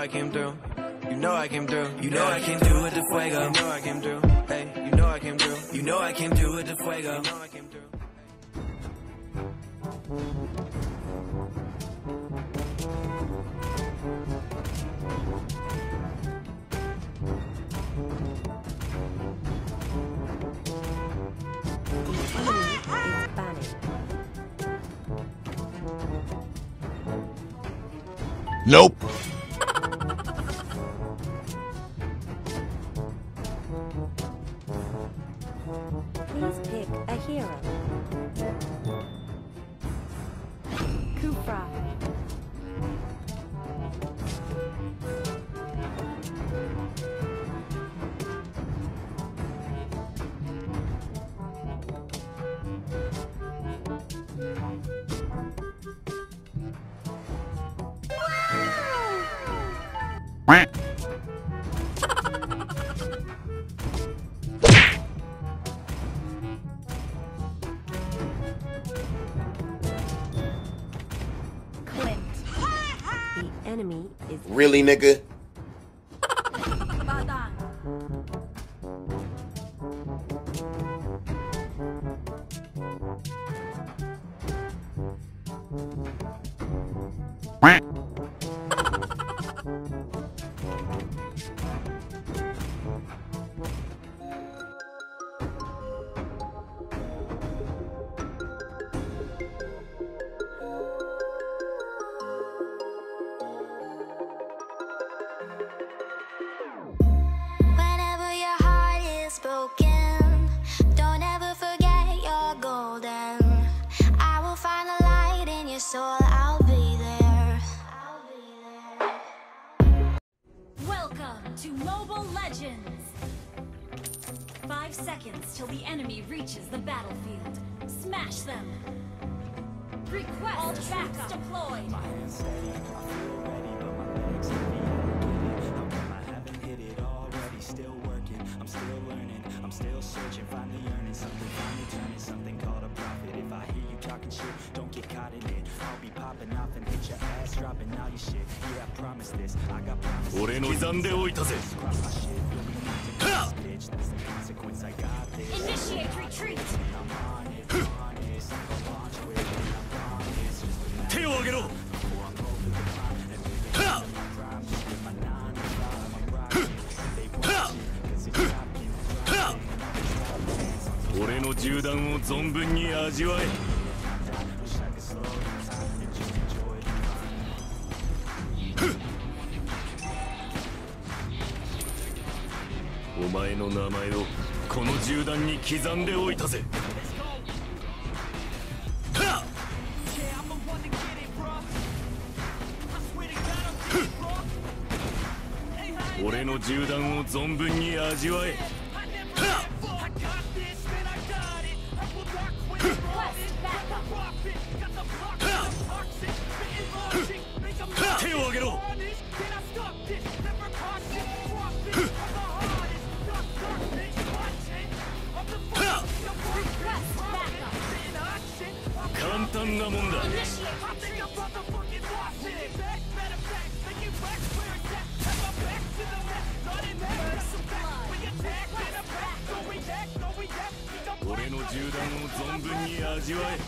know I came through. You know I came through. You know I came through with the fuego. You know I came through. Hey, you know I came through. You know I came through with the fuego. You enemy is Really, nigga? I'll be there. Welcome to Mobile Legends! Five seconds till the enemy reaches the battlefield. Smash them! Request All backup deployed! I'm still learning, I'm still searching, finally earning something, finally turning something called a profit. If I hear you talking shit, 俺の遺産でおいたぜ。手を上げろ。俺の銃弾を存分に味わえ。の名前をこの銃弾に刻んでおいたぜ。俺の銃弾を存分に味わえ銃弾を存分に味わえ。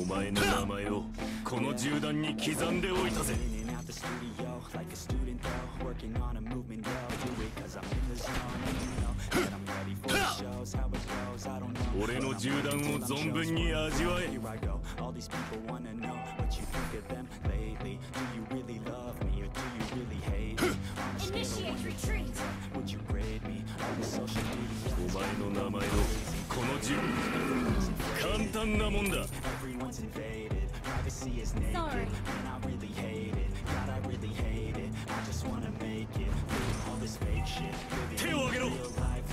お前の名前をこの銃弾に刻んでおいたぜ。Studio like a student though working on a movement yo do it cause I'm in the zone and you know that I'm ready for the shows how it goes I don't know 俺の銃弾を存分に味わえ Here I go all these people wanna know what you think of them lately do you really love me or do you really hate me Initiate 1 to retreat. 10 would you grade me on the social media お前の名前をこの銃簡単なもんだ Everyone's invaded, privacy is naked Sorry. fake shit. Living real life,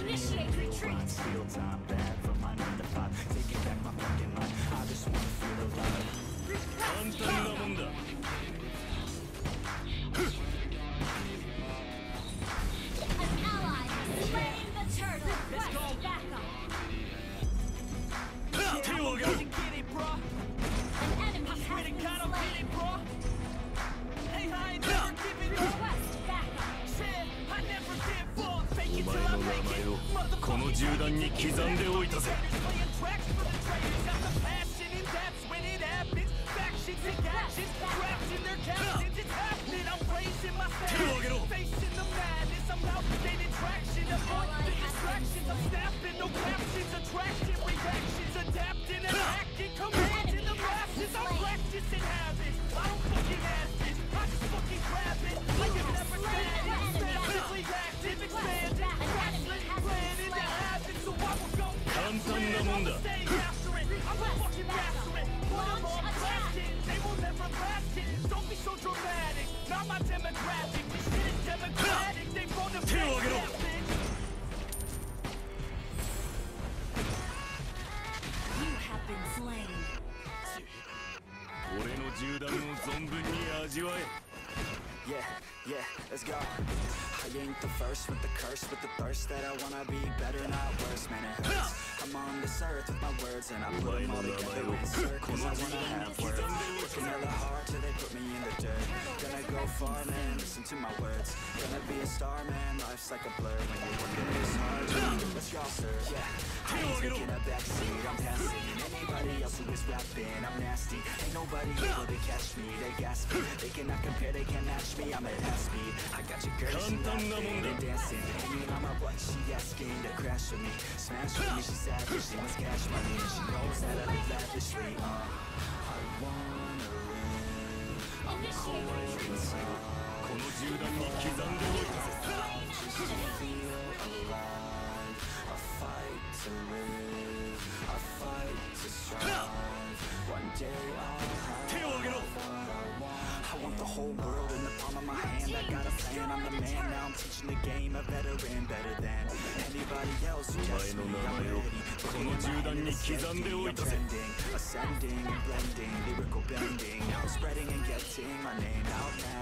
Initiate retreat. 銃弾に刻んでおいたぜ。Two 手を挙げろ You have been slain. 俺の銃弾を存分に味わえ Yeah, yeah, let's go. I ain't the first with the curse, with the thirst that I wanna be better, not worse, man, it hurts. I'm on this earth with my words and I put them all together in circles. I wanna have words. Working hella hard till they put me in the dirt. Gonna go far, man, listen to my words. Gonna be a star, man, life's like a blur. When you're working this hard, What's y'all serve. Yeah, I ain't taking a backseat, I'm passing. Anybody else who is rapping, I'm nasty. Ain't nobody able to catch me, they gasp. They cannot compare, they can't match me, I'm at half speed. I got your girl, she laughing and dancing. Hanging on my butt, she asking to crash with me. Smash with me, she's asking savage, she wants cash money. And she knows that I live lavishly. Uh, I wanna live. I'm cold inside. この銃弾に刻んでおいたぜ Just to feel alive. I fight to live. I fight to strive. One day I'll the whole world in the palm of my hand. I got a plan, I'm the man. Now I'm teaching the game. A veteran better than anybody else. Who I'm ready, I'm ascending blending, lyrical bending. Now I'm spreading and getting my name out now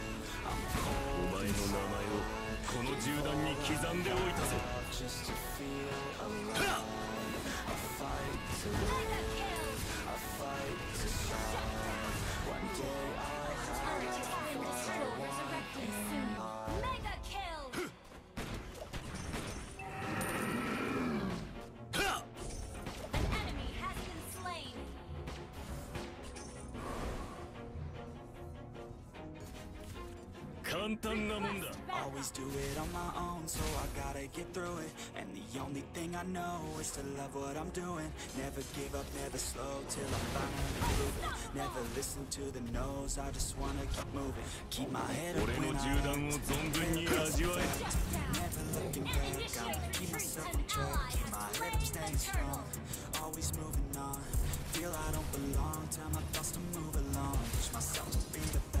お前の名前をこの銃弾に刻んでおいたぞ Always do it on my own, so I gotta get through it. And the only thing I know is to love what I'm doing. Never give up, never slow, till I'm finally moving Never listen to the no's, I just wanna keep moving. Keep my head up when I act Never looking back, I'ma keep myself in track Keep my head up, staying strong, always moving on. Feel I don't belong, tell my thoughts to move along. Push myself to be the best.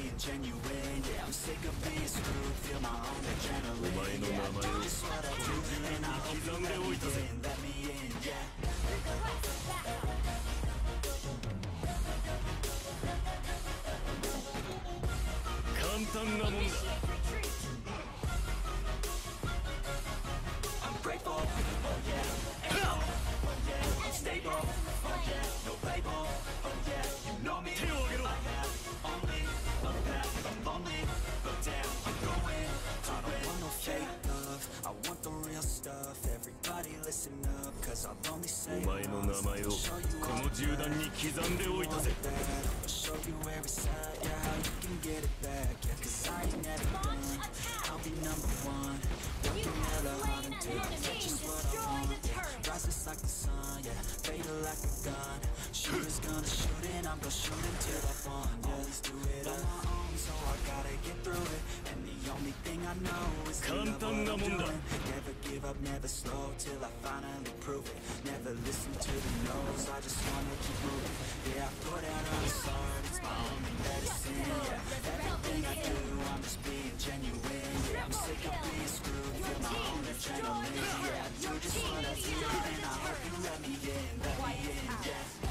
genuine. Yeah, I'm sick of being screwed, feel my own adrenaline. Yeah, 名前を this is what I do, and I hope you let me in, let me in. Yeah. Request backup. 簡単なもんだ集団に刻んでおいたぜ。you every side, yeah, how you can get it back, yeah, cause I ain't never done. I'll be number one, working hella hard just what I want. Yeah. Rises like the sun, yeah, fatal like a gun. Shooters gonna shoot and I'm gonna shoot until I. Yeah. Do it on my own, so I gotta get through it. And the only thing I know is to. Never give up, never slow till I finally prove it. Never listen to the no's, I just wanna keep moving. Yeah, I put out all the it's my only everything I do, I'm just being genuine. I'm sick of being screwed, feel my own adrenaline. Yeah, do just do, and I hope you let me in, let me in. Yeah.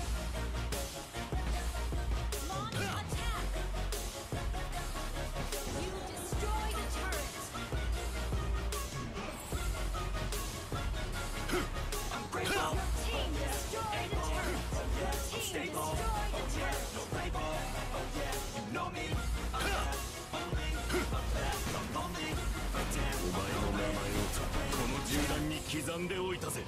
をいたせ